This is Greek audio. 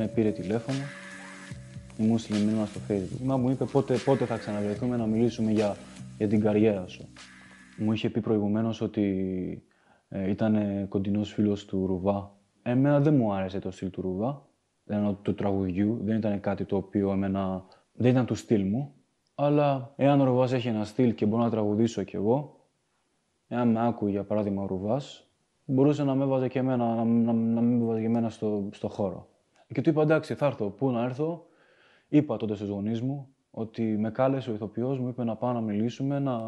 με πήρε τηλέφωνο ή μου στείλε μήνυμα στο facebook. Μα μου είπε πότε, πότε θα ξαναβρεθούμε να μιλήσουμε για, για την καριέρα σου. Μου είχε πει προηγουμένως ότι ε, ήταν κοντινός φίλος του Ρουβά. Εμένα δεν μου άρεσε το στυλ του Ρουβά, δεν του τραγουδιού, δεν ήταν κάτι το οποίο εμένα δεν ήταν του στυλ μου. Αλλά εάν ο Ρουβάς έχει ένα στυλ και μπορώ να τραγουδήσω κι εγώ, εάν με άκουγε για παράδειγμα ο Ρουβάς, μπορούσε να με έβαζε και εμένα, να, να, να με έβαζε και εμένα στο, στο χώρο. Και του είπα εντάξει, θα έρθω. Πού να έρθω, είπα τότε στους γονείς μου ότι με κάλεσε ο ηθοποιός μου, είπε να πάω να μιλήσουμε, να,